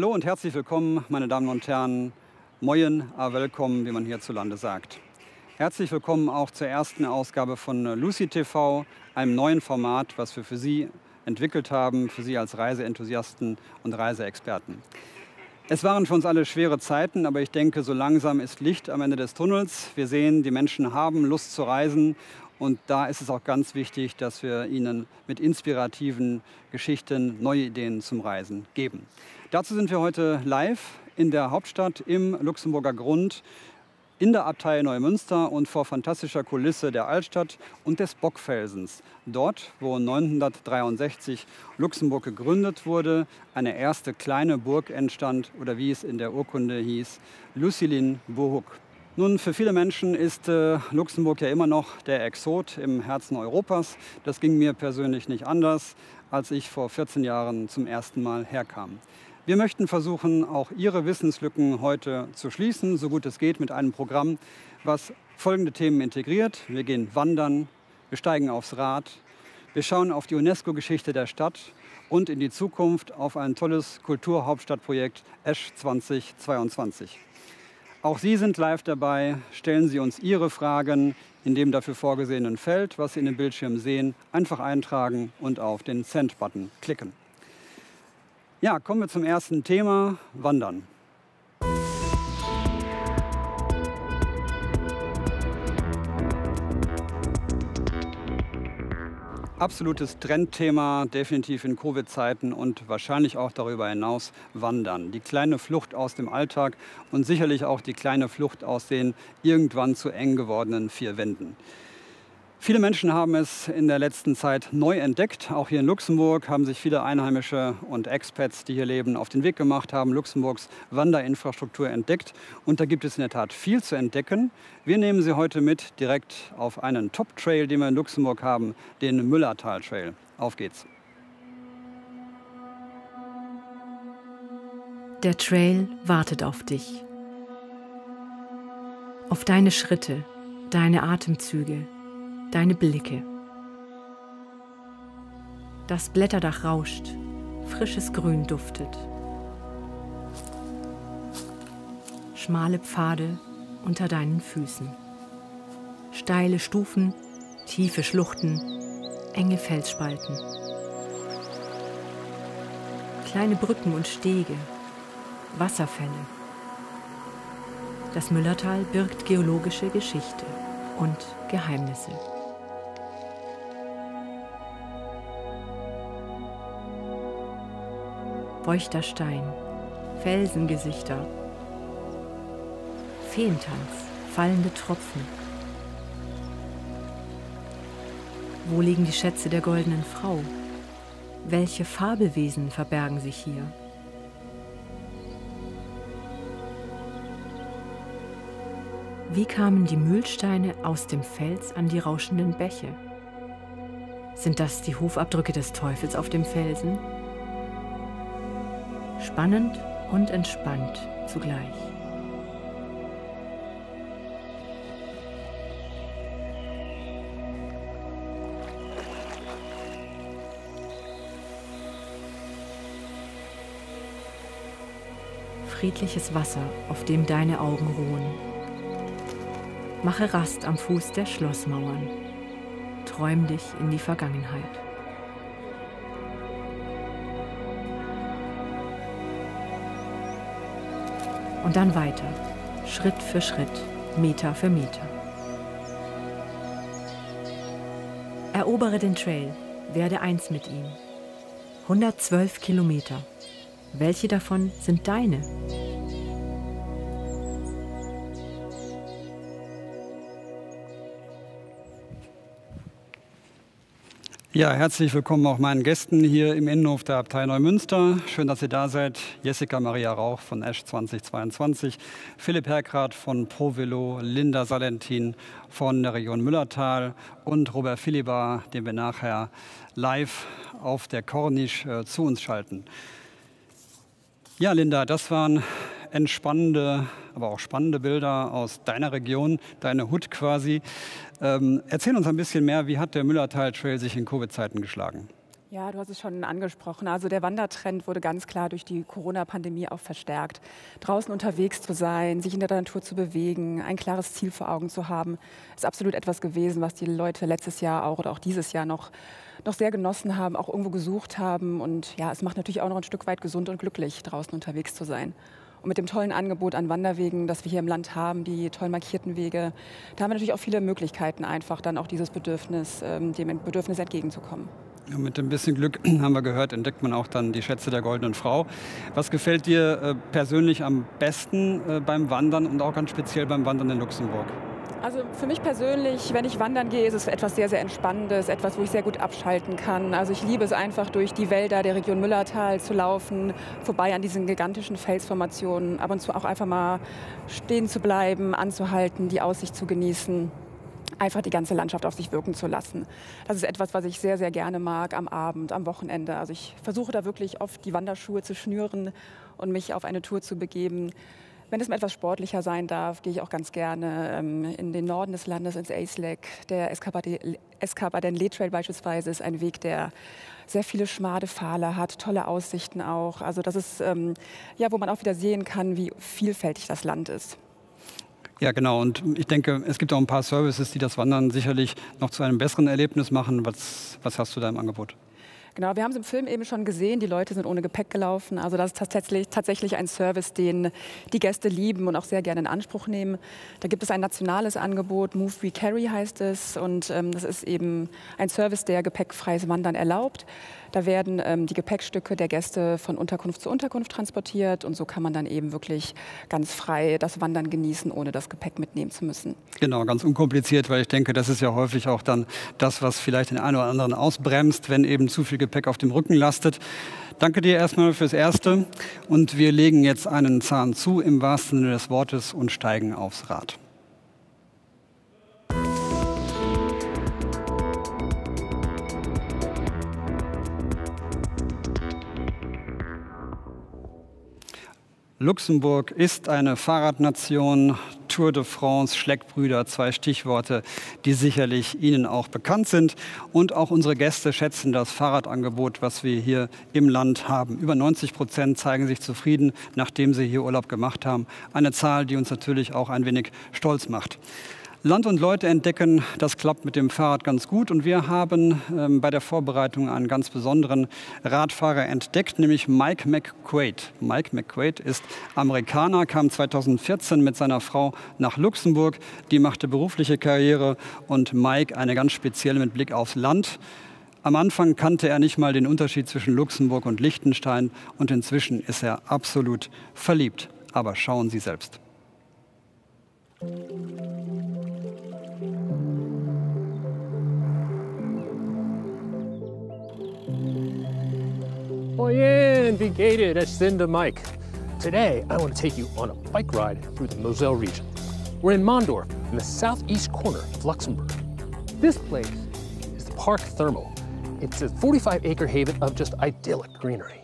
Hallo und herzlich willkommen, meine Damen und Herren. Moin, a willkommen, wie man hierzulande sagt. Herzlich willkommen auch zur ersten Ausgabe von Lucy TV, einem neuen Format, was wir für Sie entwickelt haben, für Sie als Reiseenthusiasten und Reiseexperten. Es waren für uns alle schwere Zeiten, aber ich denke, so langsam ist Licht am Ende des Tunnels. Wir sehen, die Menschen haben Lust zu reisen und da ist es auch ganz wichtig, dass wir ihnen mit inspirativen Geschichten neue Ideen zum Reisen geben. Dazu sind wir heute live in der Hauptstadt im Luxemburger Grund in der Abtei Neumünster und vor fantastischer Kulisse der Altstadt und des Bockfelsens. Dort, wo 963 Luxemburg gegründet wurde, eine erste kleine Burg entstand oder wie es in der Urkunde hieß, Lucilin Bohuk. Nun, für viele Menschen ist äh, Luxemburg ja immer noch der Exot im Herzen Europas. Das ging mir persönlich nicht anders, als ich vor 14 Jahren zum ersten Mal herkam. Wir möchten versuchen, auch Ihre Wissenslücken heute zu schließen, so gut es geht, mit einem Programm, was folgende Themen integriert. Wir gehen wandern, wir steigen aufs Rad, wir schauen auf die UNESCO-Geschichte der Stadt und in die Zukunft auf ein tolles Kulturhauptstadtprojekt ESCH 2022. Auch Sie sind live dabei. Stellen Sie uns Ihre Fragen in dem dafür vorgesehenen Feld, was Sie in dem Bildschirm sehen, einfach eintragen und auf den Send-Button klicken. Ja, kommen wir zum ersten Thema, Wandern. Absolutes Trendthema, definitiv in Covid-Zeiten und wahrscheinlich auch darüber hinaus Wandern. Die kleine Flucht aus dem Alltag und sicherlich auch die kleine Flucht aus den irgendwann zu eng gewordenen vier Wänden. Viele Menschen haben es in der letzten Zeit neu entdeckt. Auch hier in Luxemburg haben sich viele Einheimische und Expats, die hier leben, auf den Weg gemacht, haben Luxemburgs Wanderinfrastruktur entdeckt. Und da gibt es in der Tat viel zu entdecken. Wir nehmen Sie heute mit direkt auf einen Top-Trail, den wir in Luxemburg haben, den Müllertal-Trail. Auf geht's. Der Trail wartet auf dich. Auf deine Schritte, deine Atemzüge, deine Blicke. Das Blätterdach rauscht, frisches Grün duftet. Schmale Pfade unter deinen Füßen. Steile Stufen, tiefe Schluchten, enge Felsspalten. Kleine Brücken und Stege, Wasserfälle. Das Müllertal birgt geologische Geschichte und Geheimnisse. Feuchter Stein, Felsengesichter, Feentanz, fallende Tropfen. Wo liegen die Schätze der goldenen Frau? Welche Fabelwesen verbergen sich hier? Wie kamen die Mühlsteine aus dem Fels an die rauschenden Bäche? Sind das die Hufabdrücke des Teufels auf dem Felsen? Spannend und entspannt zugleich. Friedliches Wasser, auf dem deine Augen ruhen. Mache Rast am Fuß der Schlossmauern. Träum dich in die Vergangenheit. Und dann weiter, Schritt für Schritt, Meter für Meter. Erobere den Trail, werde eins mit ihm. 112 Kilometer. Welche davon sind deine? Ja, herzlich willkommen auch meinen Gästen hier im Innenhof der Abtei Neumünster. Schön, dass ihr da seid. Jessica Maria Rauch von Esch 2022, Philipp Herkrath von ProVelo, Linda Salentin von der Region Müllertal und Robert Philibar, den wir nachher live auf der Corniche äh, zu uns schalten. Ja, Linda, das waren entspannende, aber auch spannende Bilder aus deiner Region, deine Hut quasi. Ähm, erzähl uns ein bisschen mehr, wie hat der Müllertal Trail sich in Covid-Zeiten geschlagen? Ja, du hast es schon angesprochen. Also der Wandertrend wurde ganz klar durch die Corona-Pandemie auch verstärkt. Draußen unterwegs zu sein, sich in der Natur zu bewegen, ein klares Ziel vor Augen zu haben, ist absolut etwas gewesen, was die Leute letztes Jahr auch oder auch dieses Jahr noch, noch sehr genossen haben, auch irgendwo gesucht haben. Und ja, es macht natürlich auch noch ein Stück weit gesund und glücklich, draußen unterwegs zu sein. Und mit dem tollen Angebot an Wanderwegen, das wir hier im Land haben, die toll markierten Wege, da haben wir natürlich auch viele Möglichkeiten, einfach dann auch dieses Bedürfnis, ähm, dem Bedürfnis entgegenzukommen. Ja, mit ein bisschen Glück haben wir gehört, entdeckt man auch dann die Schätze der goldenen Frau. Was gefällt dir äh, persönlich am besten äh, beim Wandern und auch ganz speziell beim Wandern in Luxemburg? Also für mich persönlich, wenn ich wandern gehe, ist es etwas sehr, sehr Entspannendes, etwas, wo ich sehr gut abschalten kann. Also ich liebe es einfach, durch die Wälder der Region Müllertal zu laufen, vorbei an diesen gigantischen Felsformationen, ab und zu auch einfach mal stehen zu bleiben, anzuhalten, die Aussicht zu genießen einfach die ganze Landschaft auf sich wirken zu lassen. Das ist etwas, was ich sehr, sehr gerne mag am Abend, am Wochenende. Also ich versuche da wirklich oft die Wanderschuhe zu schnüren und mich auf eine Tour zu begeben, wenn es mal etwas sportlicher sein darf, gehe ich auch ganz gerne ähm, in den Norden des Landes, ins Aislek. Der Escarpaden Trail beispielsweise ist ein Weg, der sehr viele schmade Pfade hat, tolle Aussichten auch. Also das ist, ähm, ja, wo man auch wieder sehen kann, wie vielfältig das Land ist. Ja, genau. Und ich denke, es gibt auch ein paar Services, die das Wandern sicherlich noch zu einem besseren Erlebnis machen. Was, was hast du da im Angebot? Genau, wir haben es im Film eben schon gesehen, die Leute sind ohne Gepäck gelaufen. Also das ist tatsächlich, tatsächlich ein Service, den die Gäste lieben und auch sehr gerne in Anspruch nehmen. Da gibt es ein nationales Angebot, Move We Carry heißt es. Und ähm, das ist eben ein Service, der gepäckfreies Wandern erlaubt. Da werden ähm, die Gepäckstücke der Gäste von Unterkunft zu Unterkunft transportiert und so kann man dann eben wirklich ganz frei das Wandern genießen, ohne das Gepäck mitnehmen zu müssen. Genau, ganz unkompliziert, weil ich denke, das ist ja häufig auch dann das, was vielleicht den einen oder anderen ausbremst, wenn eben zu viel Gepäck auf dem Rücken lastet. Danke dir erstmal fürs Erste und wir legen jetzt einen Zahn zu im wahrsten Sinne des Wortes und steigen aufs Rad. Luxemburg ist eine Fahrradnation. Tour de France, Schleckbrüder, zwei Stichworte, die sicherlich Ihnen auch bekannt sind. Und auch unsere Gäste schätzen das Fahrradangebot, was wir hier im Land haben. Über 90 Prozent zeigen sich zufrieden, nachdem sie hier Urlaub gemacht haben. Eine Zahl, die uns natürlich auch ein wenig stolz macht. Land und Leute entdecken, das klappt mit dem Fahrrad ganz gut. Und wir haben ähm, bei der Vorbereitung einen ganz besonderen Radfahrer entdeckt, nämlich Mike McQuaid. Mike McQuaid ist Amerikaner, kam 2014 mit seiner Frau nach Luxemburg. Die machte berufliche Karriere und Mike eine ganz spezielle mit Blick aufs Land. Am Anfang kannte er nicht mal den Unterschied zwischen Luxemburg und Liechtenstein und inzwischen ist er absolut verliebt. Aber schauen Sie selbst. Moyen, be gated, Ascinda Mike. Today, I want to take you on a bike ride through the Moselle region. We're in Mondorf, in the southeast corner of Luxembourg. This place is the Park Thermal. It's a 45 acre haven of just idyllic greenery.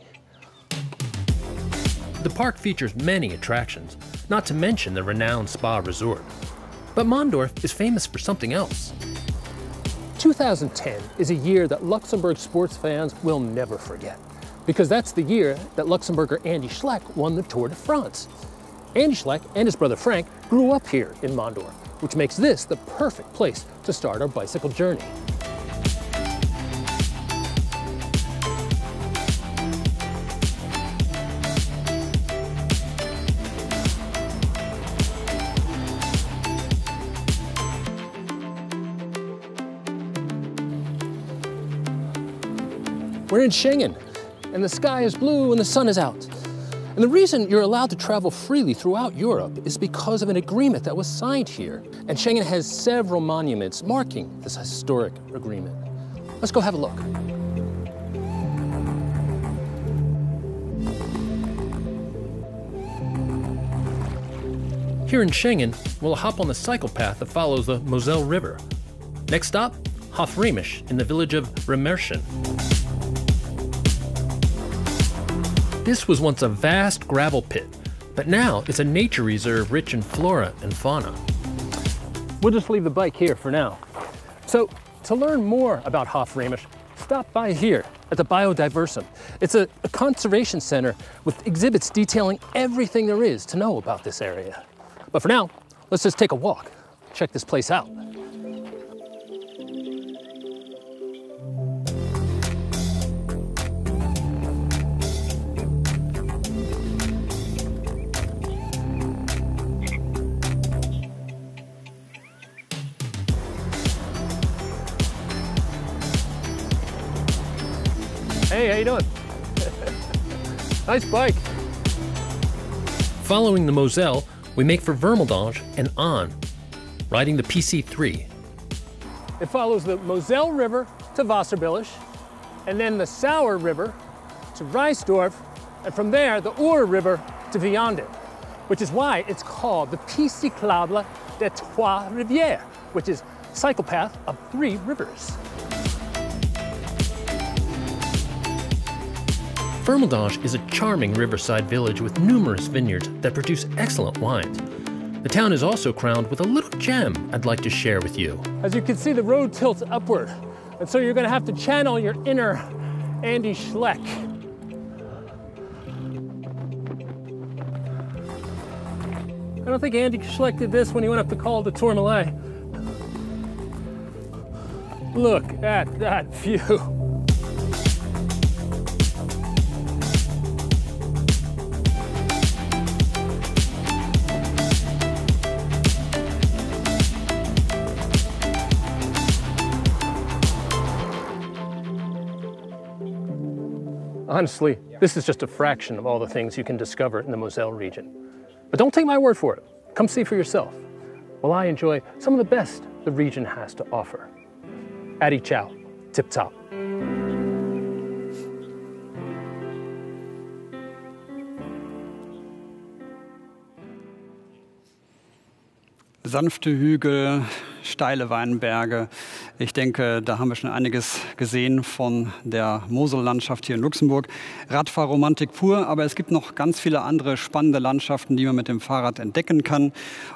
The park features many attractions, not to mention the renowned spa resort. But Mondorf is famous for something else. 2010 is a year that Luxembourg sports fans will never forget because that's the year that Luxembourger Andy Schleck won the Tour de France. Andy Schleck and his brother Frank grew up here in Mondorf, which makes this the perfect place to start our bicycle journey. In Schengen, and the sky is blue and the sun is out. And the reason you're allowed to travel freely throughout Europe is because of an agreement that was signed here. And Schengen has several monuments marking this historic agreement. Let's go have a look. Here in Schengen, we'll hop on the cycle path that follows the Moselle River. Next stop, Hofreimisch in the village of Remerschen. This was once a vast gravel pit, but now it's a nature reserve rich in flora and fauna. We'll just leave the bike here for now. So, to learn more about Hofreimisch, stop by here at the Biodiversum. It's a, a conservation center with exhibits detailing everything there is to know about this area. But for now, let's just take a walk, check this place out. Hey, how you doing? nice bike. Following the Moselle, we make for Vermeldange and on, riding the PC3. It follows the Moselle River to Wasserbillig, and then the Sauer River to Reisdorf, and from there the Ur River to Vianden, which is why it's called the Piste cyclable des Trois Rivières, which is cycle path of three rivers. Vermeldange is a charming riverside village with numerous vineyards that produce excellent wines. The town is also crowned with a little gem I'd like to share with you. As you can see, the road tilts upward, and so you're going to have to channel your inner Andy Schleck. I don't think Andy Schleck did this when he went up the col de Tourmalet. Look at that view. Honestly, this is just a fraction of all the things you can discover in the Moselle region. But don't take my word for it. Come see for yourself. While I enjoy some of the best the region has to offer. Addy Chow, tip top. Sanfte Hügel, steile Weinberge. Ich denke, da haben wir schon einiges gesehen von der Mosellandschaft hier in Luxemburg. Radfahrromantik pur, aber es gibt noch ganz viele andere spannende Landschaften, die man mit dem Fahrrad entdecken kann.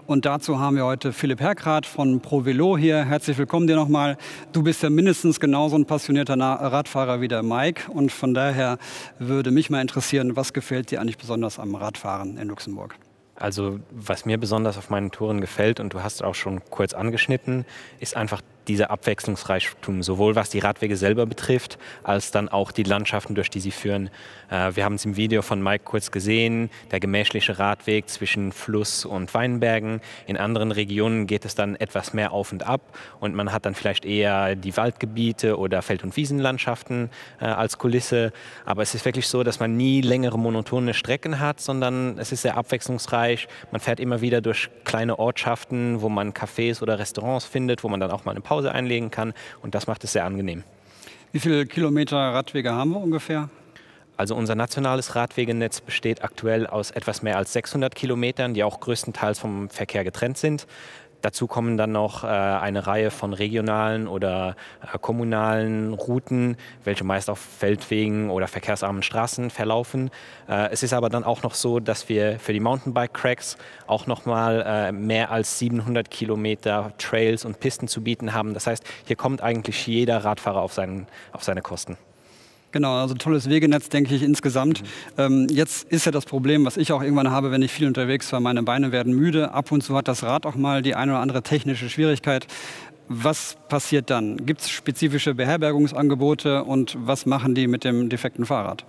Und dazu haben wir heute Philipp Herkrath von ProVelo hier. Herzlich willkommen dir nochmal. Du bist ja mindestens genauso ein passionierter Radfahrer wie der Mike. Und von daher würde mich mal interessieren, was gefällt dir eigentlich besonders am Radfahren in Luxemburg? Also was mir besonders auf meinen Touren gefällt, und du hast auch schon kurz angeschnitten, ist einfach dieser Abwechslungsreichtum, sowohl was die Radwege selber betrifft, als dann auch die Landschaften, durch die sie führen. Äh, wir haben es im Video von Mike kurz gesehen, der gemächliche Radweg zwischen Fluss und Weinbergen. In anderen Regionen geht es dann etwas mehr auf und ab und man hat dann vielleicht eher die Waldgebiete oder Feld- und Wiesenlandschaften äh, als Kulisse. Aber es ist wirklich so, dass man nie längere monotone Strecken hat, sondern es ist sehr abwechslungsreich. Man fährt immer wieder durch kleine Ortschaften, wo man Cafés oder Restaurants findet, wo man dann auch mal eine Pause einlegen kann und das macht es sehr angenehm. Wie viele Kilometer Radwege haben wir ungefähr? Also unser nationales Radwegenetz besteht aktuell aus etwas mehr als 600 Kilometern, die auch größtenteils vom Verkehr getrennt sind. Dazu kommen dann noch äh, eine Reihe von regionalen oder äh, kommunalen Routen, welche meist auf Feldwegen oder verkehrsarmen Straßen verlaufen. Äh, es ist aber dann auch noch so, dass wir für die Mountainbike-Cracks auch noch mal äh, mehr als 700 Kilometer Trails und Pisten zu bieten haben. Das heißt, hier kommt eigentlich jeder Radfahrer auf, seinen, auf seine Kosten. Genau, also tolles Wegenetz, denke ich, insgesamt. Mhm. Ähm, jetzt ist ja das Problem, was ich auch irgendwann habe, wenn ich viel unterwegs war, meine Beine werden müde. Ab und zu hat das Rad auch mal die eine oder andere technische Schwierigkeit. Was passiert dann? Gibt es spezifische Beherbergungsangebote und was machen die mit dem defekten Fahrrad?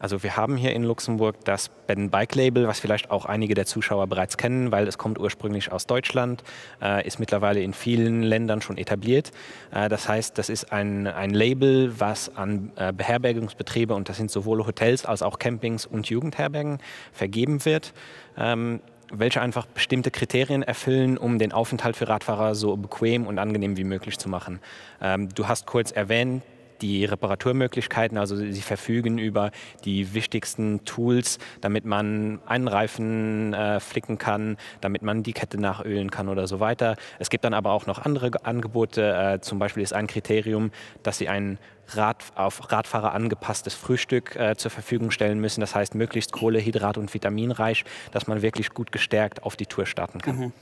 Also wir haben hier in Luxemburg das Ben Bike Label, was vielleicht auch einige der Zuschauer bereits kennen, weil es kommt ursprünglich aus Deutschland, äh, ist mittlerweile in vielen Ländern schon etabliert. Äh, das heißt, das ist ein, ein Label, was an äh, Beherbergungsbetriebe, und das sind sowohl Hotels als auch Campings und Jugendherbergen, vergeben wird. Ähm, welche einfach bestimmte Kriterien erfüllen, um den Aufenthalt für Radfahrer so bequem und angenehm wie möglich zu machen. Ähm, du hast kurz erwähnt, die Reparaturmöglichkeiten, also sie verfügen über die wichtigsten Tools, damit man einen Reifen äh, flicken kann, damit man die Kette nachölen kann oder so weiter. Es gibt dann aber auch noch andere Angebote. Äh, zum Beispiel ist ein Kriterium, dass sie ein Rad, auf Radfahrer angepasstes Frühstück äh, zur Verfügung stellen müssen. Das heißt, möglichst Kohlehydrat- und vitaminreich, dass man wirklich gut gestärkt auf die Tour starten kann. Mhm.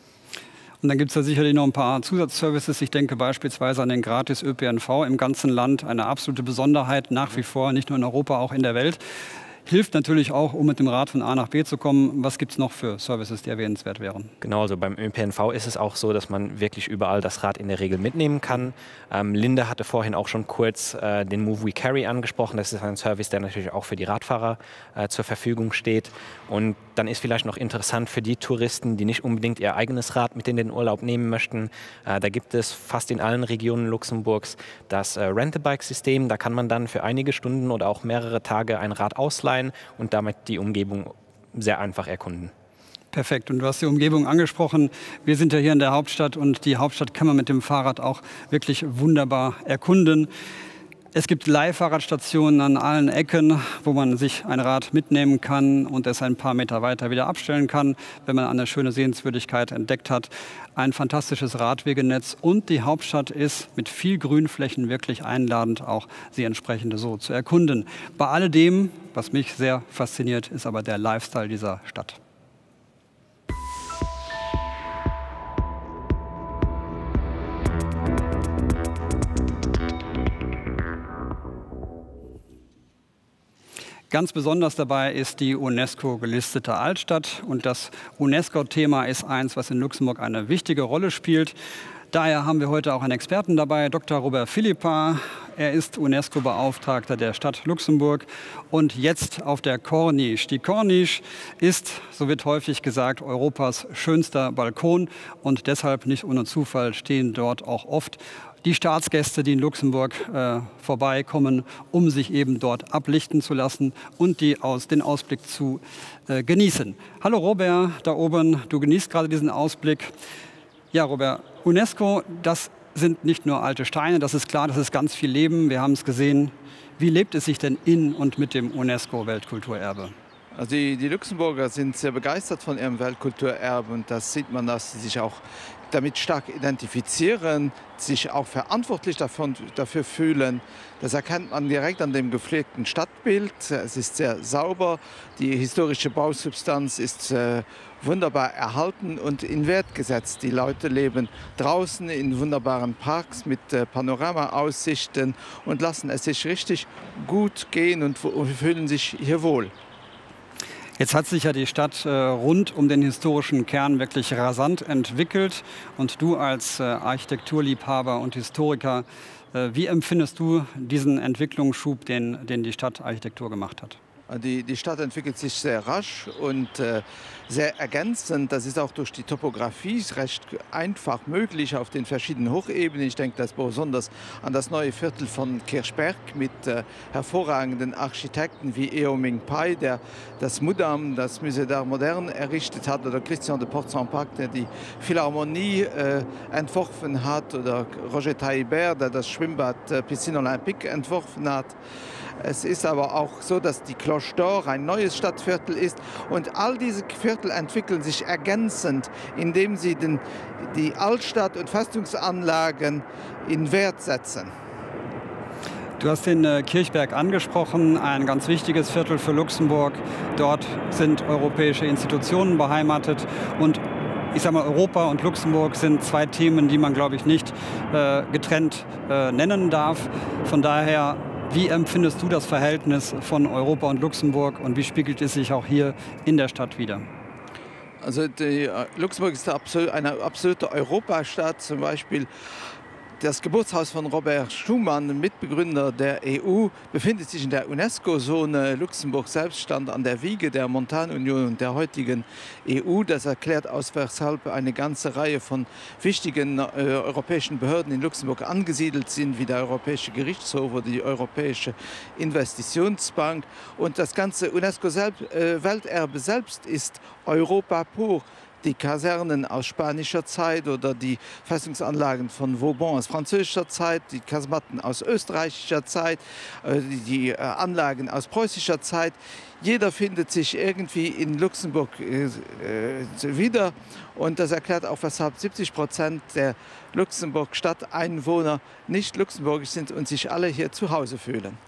Und dann gibt es da sicherlich noch ein paar Zusatzservices. Ich denke beispielsweise an den gratis ÖPNV im ganzen Land. Eine absolute Besonderheit nach wie vor, nicht nur in Europa, auch in der Welt hilft natürlich auch, um mit dem Rad von A nach B zu kommen. Was gibt es noch für Services, die erwähnenswert wären? Genau, also beim ÖPNV ist es auch so, dass man wirklich überall das Rad in der Regel mitnehmen kann. Ähm, Linde hatte vorhin auch schon kurz äh, den Move We Carry angesprochen. Das ist ein Service, der natürlich auch für die Radfahrer äh, zur Verfügung steht. Und dann ist vielleicht noch interessant für die Touristen, die nicht unbedingt ihr eigenes Rad mit in den Urlaub nehmen möchten. Äh, da gibt es fast in allen Regionen Luxemburgs das äh, Rent-a-Bike-System. Da kann man dann für einige Stunden oder auch mehrere Tage ein Rad ausleihen und damit die Umgebung sehr einfach erkunden. Perfekt. Und du hast die Umgebung angesprochen. Wir sind ja hier in der Hauptstadt und die Hauptstadt kann man mit dem Fahrrad auch wirklich wunderbar erkunden. Es gibt Leihfahrradstationen an allen Ecken, wo man sich ein Rad mitnehmen kann und es ein paar Meter weiter wieder abstellen kann, wenn man eine schöne Sehenswürdigkeit entdeckt hat. Ein fantastisches Radwegenetz und die Hauptstadt ist mit viel Grünflächen wirklich einladend, auch sie entsprechend so zu erkunden. Bei alledem, was mich sehr fasziniert, ist aber der Lifestyle dieser Stadt. Ganz besonders dabei ist die UNESCO gelistete Altstadt und das UNESCO-Thema ist eins, was in Luxemburg eine wichtige Rolle spielt. Daher haben wir heute auch einen Experten dabei, Dr. Robert Philippa. Er ist UNESCO-Beauftragter der Stadt Luxemburg und jetzt auf der Corniche. Die Corniche ist, so wird häufig gesagt, Europas schönster Balkon und deshalb nicht ohne Zufall stehen dort auch oft die Staatsgäste, die in Luxemburg äh, vorbeikommen, um sich eben dort ablichten zu lassen und die aus, den Ausblick zu äh, genießen. Hallo Robert, da oben, du genießt gerade diesen Ausblick. Ja, Robert, UNESCO, das sind nicht nur alte Steine, das ist klar, das ist ganz viel Leben, wir haben es gesehen. Wie lebt es sich denn in und mit dem UNESCO-Weltkulturerbe? Also die, die, Luxemburger sind sehr begeistert von ihrem Weltkulturerbe und das sieht man, dass sie sich auch damit stark identifizieren, sich auch verantwortlich davon, dafür fühlen. Das erkennt man direkt an dem gepflegten Stadtbild. Es ist sehr sauber, die historische Bausubstanz ist äh, wunderbar erhalten und in Wert gesetzt. Die Leute leben draußen in wunderbaren Parks mit äh, Panoramaaussichten und lassen es sich richtig gut gehen und, und fühlen sich hier wohl. Jetzt hat sich ja die Stadt äh, rund um den historischen Kern wirklich rasant entwickelt. Und du als äh, Architekturliebhaber und Historiker, äh, wie empfindest du diesen Entwicklungsschub, den, den die Stadtarchitektur gemacht hat? Die, die Stadt entwickelt sich sehr rasch und äh, sehr ergänzend. Das ist auch durch die Topografie recht einfach möglich auf den verschiedenen Hochebenen. Ich denke das besonders an das neue Viertel von Kirchberg mit äh, hervorragenden Architekten wie Eo Ming Pai, der das Mudam, das Musée d'Art Moderne errichtet hat, oder Christian de Port-Saint-Pac, der die Philharmonie äh, entworfen hat, oder Roger Taillibert, der das Schwimmbad äh, Piscine Olympique entworfen hat. Es ist aber auch so, dass die Cloche d'Or ein neues Stadtviertel ist und all diese Viertel entwickeln sich ergänzend, indem sie den, die Altstadt- und Festungsanlagen in Wert setzen. Du hast den äh, Kirchberg angesprochen, ein ganz wichtiges Viertel für Luxemburg. Dort sind europäische Institutionen beheimatet und ich sage mal, Europa und Luxemburg sind zwei Themen, die man, glaube ich, nicht äh, getrennt äh, nennen darf. Von daher wie empfindest du das Verhältnis von Europa und Luxemburg und wie spiegelt es sich auch hier in der Stadt wieder? Also die, äh, Luxemburg ist eine absolute Europastadt. Zum Beispiel Das Geburtshaus von Robert Schumann, Mitbegründer der EU, befindet sich in der UNESCO-Zone. Luxemburg selbst stand an der Wiege der Montanunion und der heutigen EU. Das erklärt aus, weshalb eine ganze Reihe von wichtigen äh, europäischen Behörden in Luxemburg angesiedelt sind, wie der Europäische Gerichtshof oder die Europäische Investitionsbank. Und das ganze UNESCO-Welterbe äh, selbst ist Europa pur die Kasernen aus spanischer Zeit oder die Festungsanlagen von Vauban aus französischer Zeit, die Kasmatten aus österreichischer Zeit, äh, die äh, Anlagen aus preußischer Zeit. Jeder findet sich irgendwie in Luxemburg äh, wieder und das erklärt auch, weshalb 70 Prozent der Luxemburg-Stadteinwohner nicht luxemburgisch sind und sich alle hier zu Hause fühlen.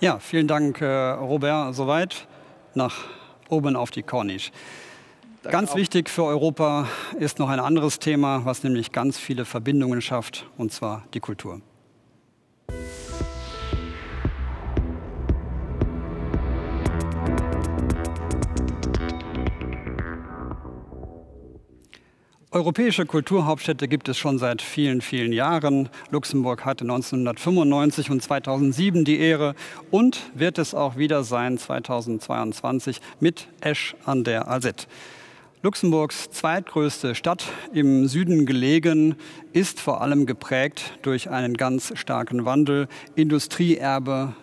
Ja, vielen Dank, Robert. Soweit nach oben auf die Corniche. Ganz wichtig für Europa ist noch ein anderes Thema, was nämlich ganz viele Verbindungen schafft, und zwar die Kultur. Europäische Kulturhauptstädte gibt es schon seit vielen, vielen Jahren. Luxemburg hatte 1995 und 2007 die Ehre und wird es auch wieder sein 2022 mit Esch an der Alzette. Luxemburgs zweitgrößte Stadt im Süden gelegen, ist vor allem geprägt durch einen ganz starken Wandel. Industrieerbe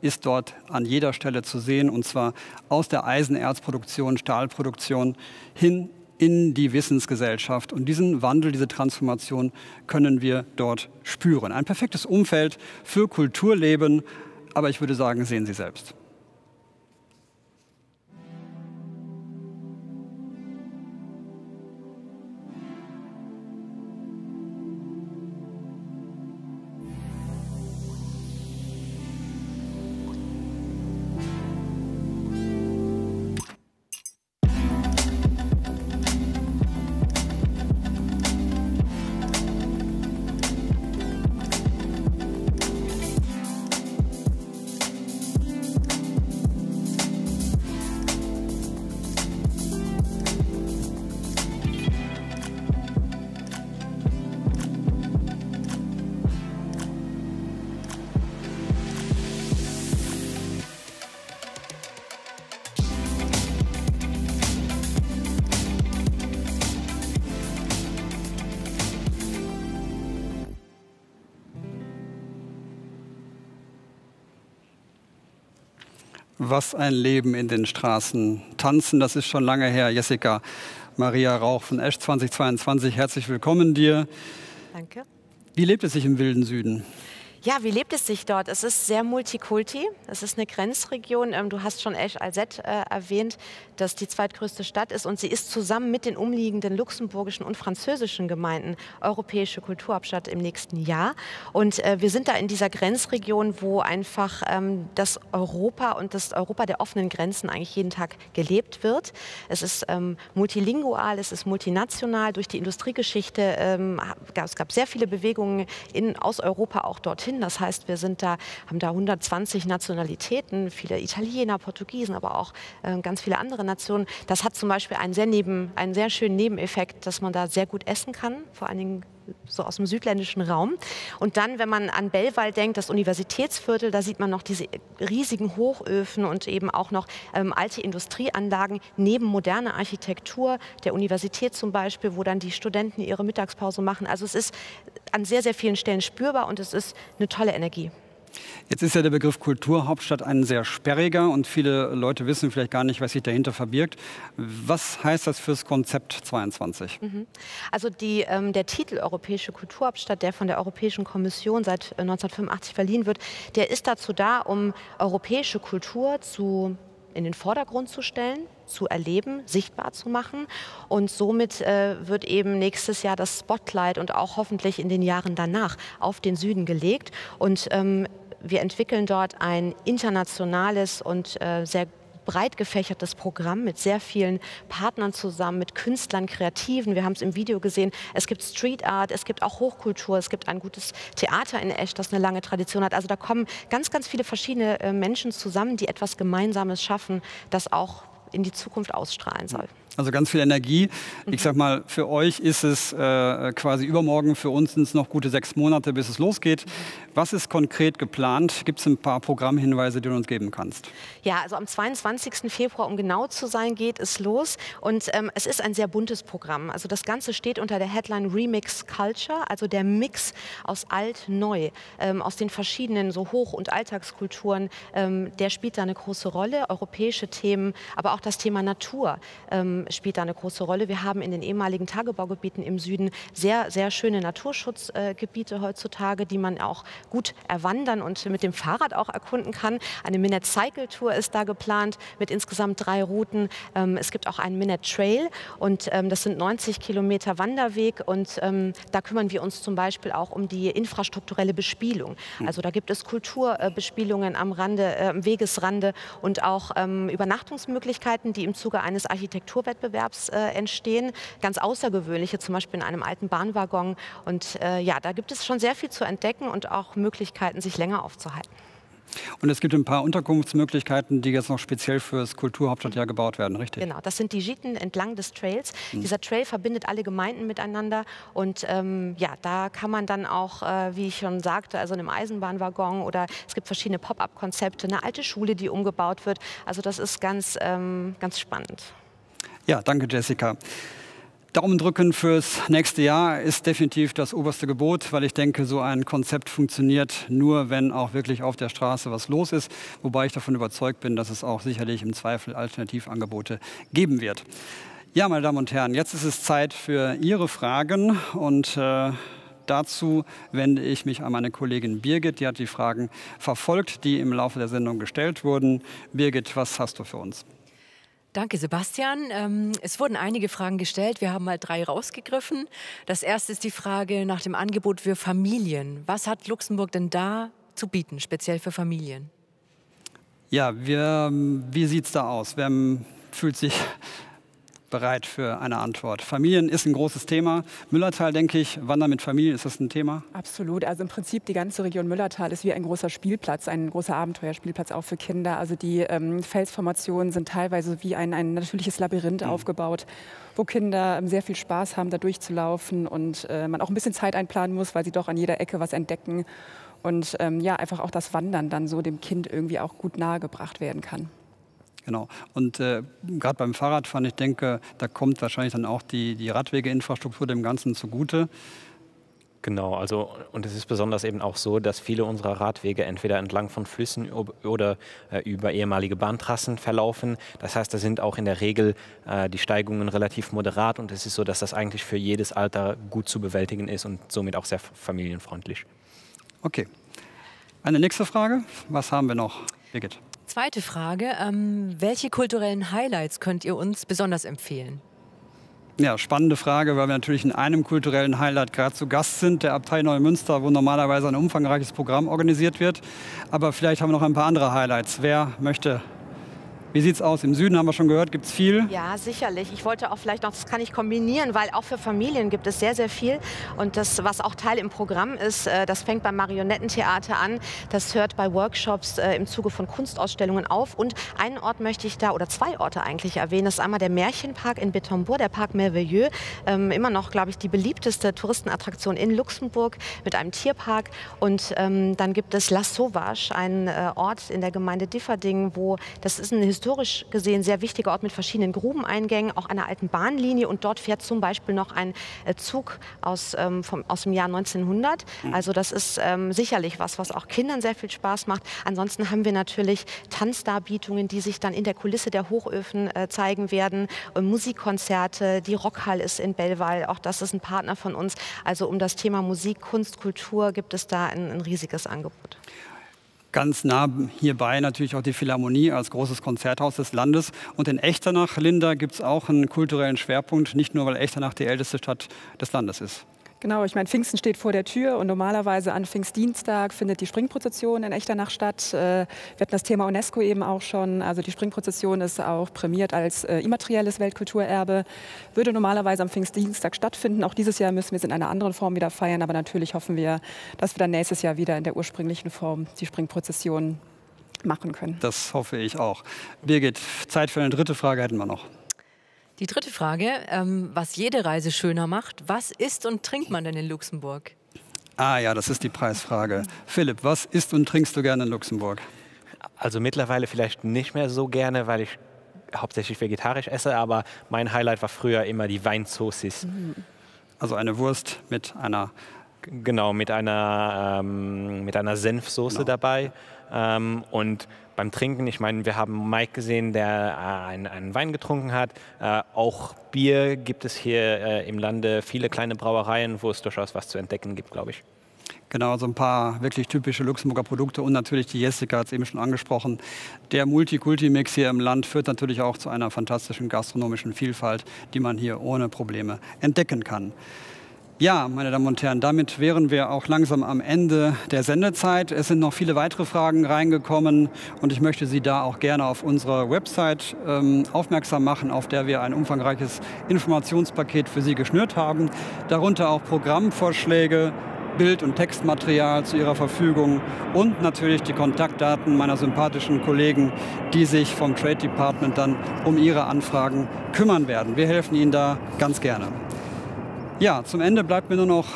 ist dort an jeder Stelle zu sehen, und zwar aus der Eisenerzproduktion, Stahlproduktion hin in die Wissensgesellschaft. Und diesen Wandel, diese Transformation können wir dort spüren. Ein perfektes Umfeld für Kulturleben, aber ich würde sagen, sehen Sie selbst. Was ein Leben in den Straßen. Tanzen, das ist schon lange her. Jessica Maria Rauch von Esch 2022, herzlich willkommen dir. Danke. Wie lebt es sich im wilden Süden? Ja, wie lebt es sich dort? Es ist sehr multikulti. Es ist eine Grenzregion. Ähm, du hast schon Esch Alzette äh, erwähnt, das die zweitgrößte Stadt ist. Und sie ist zusammen mit den umliegenden luxemburgischen und französischen Gemeinden europäische Kulturhauptstadt im nächsten Jahr. Und äh, wir sind da in dieser Grenzregion, wo einfach ähm, das Europa und das Europa der offenen Grenzen eigentlich jeden Tag gelebt wird. Es ist ähm, multilingual, es ist multinational. Durch die Industriegeschichte ähm, gab es sehr viele Bewegungen in, aus Europa auch dorthin hin. Das heißt, wir sind da, haben da 120 Nationalitäten, viele Italiener, Portugiesen, aber auch äh, ganz viele andere Nationen. Das hat zum Beispiel einen sehr, neben, einen sehr schönen Nebeneffekt, dass man da sehr gut essen kann, vor allen Dingen so aus dem südländischen Raum. Und dann, wenn man an Bellwald denkt, das Universitätsviertel, da sieht man noch diese riesigen Hochöfen und eben auch noch ähm, alte Industrieanlagen neben moderner Architektur der Universität zum Beispiel, wo dann die Studenten ihre Mittagspause machen. Also es ist an sehr, sehr vielen Stellen spürbar und es ist eine tolle Energie. Jetzt ist ja der Begriff Kulturhauptstadt ein sehr sperriger und viele Leute wissen vielleicht gar nicht, was sich dahinter verbirgt. Was heißt das fürs Konzept 22? Mhm. Also die, ähm, der Titel Europäische Kulturhauptstadt, der von der Europäischen Kommission seit 1985 äh, verliehen wird, der ist dazu da, um europäische Kultur zu in den Vordergrund zu stellen, zu erleben, sichtbar zu machen. Und somit äh, wird eben nächstes Jahr das Spotlight und auch hoffentlich in den Jahren danach auf den Süden gelegt. Und ähm, wir entwickeln dort ein internationales und äh, sehr breit gefächertes Programm mit sehr vielen Partnern zusammen, mit Künstlern, Kreativen. Wir haben es im Video gesehen. Es gibt Street Art, es gibt auch Hochkultur, es gibt ein gutes Theater in Esch, das eine lange Tradition hat. Also da kommen ganz, ganz viele verschiedene äh, Menschen zusammen, die etwas Gemeinsames schaffen, das auch in die Zukunft ausstrahlen soll. Also ganz viel Energie. Ich sag mal, für euch ist es äh, quasi übermorgen, für uns sind es noch gute sechs Monate, bis es losgeht. Was ist konkret geplant? Gibt es ein paar Programmhinweise, die du uns geben kannst? Ja, also am 22. Februar, um genau zu sein, geht es los. Und ähm, es ist ein sehr buntes Programm. Also das Ganze steht unter der Headline Remix Culture, also der Mix aus alt, neu, ähm, aus den verschiedenen so Hoch- und Alltagskulturen. Ähm, der spielt da eine große Rolle. Europäische Themen, aber auch das Thema Natur ähm, spielt da eine große Rolle. Wir haben in den ehemaligen Tagebaugebieten im Süden sehr, sehr schöne Naturschutzgebiete heutzutage, die man auch gut erwandern und mit dem Fahrrad auch erkunden kann. Eine Minute Cycle Tour ist da geplant mit insgesamt drei Routen. Ähm, es gibt auch einen Minute Trail und ähm, das sind 90 Kilometer Wanderweg und ähm, da kümmern wir uns zum Beispiel auch um die infrastrukturelle Bespielung. Hm. Also da gibt es Kulturbespielungen am Rande, äh, am Wegesrande und auch Übernachtungsmöglichkeiten, die im Zuge eines Architekturwettbewerbs äh, entstehen. Ganz außergewöhnliche, zum Beispiel in einem alten Bahnwaggon. Und äh, ja, da gibt es schon sehr viel zu entdecken und auch Möglichkeiten, sich länger aufzuhalten. Und es gibt ein paar Unterkunftsmöglichkeiten, die jetzt noch speziell fürs Kulturhauptstadtjahr gebaut werden, richtig? Genau, das sind die Giten entlang des Trails. Mhm. Dieser Trail verbindet alle Gemeinden miteinander und ähm, ja, da kann man dann auch, äh, wie ich schon sagte, also in einem Eisenbahnwaggon oder es gibt verschiedene Pop-up-Konzepte, eine alte Schule, die umgebaut wird. Also das ist ganz, ähm, ganz spannend. Ja, danke Jessica. Daumen drücken fürs nächste Jahr ist definitiv das oberste Gebot, weil ich denke, so ein Konzept funktioniert nur, wenn auch wirklich auf der Straße was los ist. Wobei ich davon überzeugt bin, dass es auch sicherlich im Zweifel Alternativangebote geben wird. Ja, meine Damen und Herren, jetzt ist es Zeit für Ihre Fragen und äh, Dazu wende ich mich an meine Kollegin Birgit. Die hat die Fragen verfolgt, die im Laufe der Sendung gestellt wurden. Birgit, was hast du für uns? Danke, Sebastian. Ähm, es wurden einige Fragen gestellt. Wir haben mal drei rausgegriffen. Das erste ist die Frage nach dem Angebot für Familien. Was hat Luxemburg denn da zu bieten, speziell für Familien? Ja, wir, wie sieht es da aus? Wer fühlt sich bereit für eine Antwort. Familien ist ein großes Thema. Müllertal, denke ich, Wandern mit Familien, ist das ein Thema? Absolut. Also im Prinzip die ganze Region Müllertal ist wie ein großer Spielplatz, ein großer Abenteuerspielplatz auch für Kinder. Also die ähm, Felsformationen sind teilweise wie ein, ein natürliches Labyrinth mhm. aufgebaut, wo Kinder ähm, sehr viel Spaß haben, da durchzulaufen und äh, man auch ein bisschen Zeit einplanen muss, weil sie doch an jeder Ecke was entdecken und ähm, ja, einfach auch das Wandern dann so dem Kind irgendwie auch gut nahegebracht werden kann. Genau. Und äh, gerade beim Fahrradfahren, ich denke, da kommt wahrscheinlich dann auch die, die Radwegeinfrastruktur dem Ganzen zugute. Genau, also und es ist besonders eben auch so, dass viele unserer Radwege entweder entlang von Flüssen oder äh, über ehemalige Bahntrassen verlaufen. Das heißt, da sind auch in der Regel äh, die Steigungen relativ moderat und es ist so, dass das eigentlich für jedes Alter gut zu bewältigen ist und somit auch sehr familienfreundlich. Okay. Eine nächste Frage. Was haben wir noch, Birgit? Zweite Frage. Ähm, welche kulturellen Highlights könnt ihr uns besonders empfehlen? Ja, spannende Frage, weil wir natürlich in einem kulturellen Highlight gerade zu Gast sind, der Abtei Neumünster, wo normalerweise ein umfangreiches Programm organisiert wird. Aber vielleicht haben wir noch ein paar andere Highlights. Wer möchte wie sieht es aus? Im Süden haben wir schon gehört, gibt es viel? Ja, sicherlich. Ich wollte auch vielleicht noch, das kann ich kombinieren, weil auch für Familien gibt es sehr, sehr viel. Und das, was auch Teil im Programm ist, äh, das fängt beim Marionettentheater an. Das hört bei Workshops äh, im Zuge von Kunstausstellungen auf. Und einen Ort möchte ich da, oder zwei Orte eigentlich erwähnen. Das ist einmal der Märchenpark in Betonbourg, der Park Merveilleux. Ähm, immer noch, glaube ich, die beliebteste Touristenattraktion in Luxemburg mit einem Tierpark. Und ähm, dann gibt es La Sauvage, ein äh, Ort in der Gemeinde Differding, wo das ist ein historisch gesehen sehr wichtiger Ort mit verschiedenen Grubeneingängen, auch einer alten Bahnlinie. Und dort fährt zum Beispiel noch ein äh, Zug aus, ähm, vom, aus dem Jahr 1900. Mhm. Also das ist ähm, sicherlich was, was auch Kindern sehr viel Spaß macht. Ansonsten haben wir natürlich Tanzdarbietungen, die sich dann in der Kulisse der Hochöfen äh, zeigen werden. Und Musikkonzerte, die Rockhall ist in Bellwall, auch das ist ein Partner von uns. Also um das Thema Musik, Kunst, Kultur gibt es da ein, ein riesiges Angebot. Ganz nah hierbei natürlich auch die Philharmonie als großes Konzerthaus des Landes. Und in Echternach, Linda, gibt es auch einen kulturellen Schwerpunkt, nicht nur weil Echternach die älteste Stadt des Landes ist. Genau, ich meine, Pfingsten steht vor der Tür und normalerweise an Pfingstdienstag findet die Springprozession in Echternach statt. Äh, wir hatten das Thema UNESCO eben auch schon. Also die Springprozession ist auch prämiert als äh, immaterielles Weltkulturerbe. Würde normalerweise am Pfingstdienstag stattfinden. Auch dieses Jahr müssen wir es in einer anderen Form wieder feiern. Aber natürlich hoffen wir, dass wir dann nächstes Jahr wieder in der ursprünglichen Form die Springprozession machen können. Das hoffe ich auch. Birgit, Zeit für eine dritte Frage hätten wir noch. Die dritte Frage, ähm, was jede Reise schöner macht, was isst und trinkt man denn in Luxemburg? Ah ja, das ist die Preisfrage. Philipp, was isst und trinkst du gerne in Luxemburg? Also mittlerweile vielleicht nicht mehr so gerne, weil ich hauptsächlich vegetarisch esse, aber mein Highlight war früher immer die Weinsoßis. Also eine Wurst mit einer Genau, mit einer, ähm, mit einer Senfsoße Genau. dabei. Ähm, und beim Trinken, ich meine, wir haben Mike gesehen, der äh, einen, einen Wein getrunken hat. Äh, auch Bier gibt es hier äh, im Lande viele kleine Brauereien, wo es durchaus was zu entdecken gibt, glaube ich. Genau, so ein paar wirklich typische Luxemburger Produkte und natürlich die Jessica hat es eben schon angesprochen. Der Multikulti-Mix hier im Land führt natürlich auch zu einer fantastischen gastronomischen Vielfalt, die man hier ohne Probleme entdecken kann. Ja, meine Damen und Herren, damit wären wir auch langsam am Ende der Sendezeit. Es sind noch viele weitere Fragen reingekommen und ich möchte Sie da auch gerne auf unserer Website ähm, aufmerksam machen, auf der wir ein umfangreiches Informationspaket für Sie geschnürt haben. Darunter auch Programmvorschläge, Bild- und Textmaterial zu Ihrer Verfügung und natürlich die Kontaktdaten meiner sympathischen Kollegen, die sich vom Trade Department dann um Ihre Anfragen kümmern werden. Wir helfen Ihnen da ganz gerne. Ja, zum Ende bleibt mir nur noch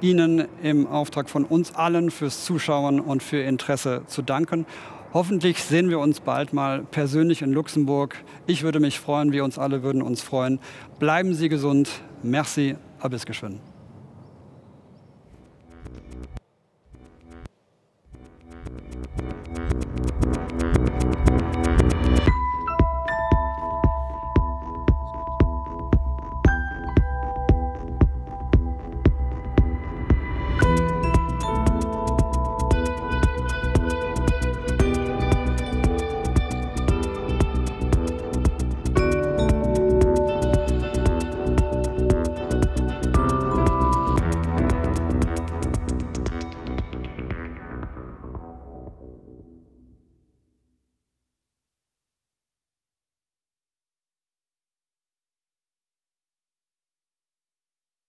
Ihnen im Auftrag von uns allen fürs Zuschauen und für Interesse zu danken. Hoffentlich sehen wir uns bald mal persönlich in Luxemburg. Ich würde mich freuen, wir uns alle würden uns freuen. Bleiben Sie gesund. Merci, bis geschwind.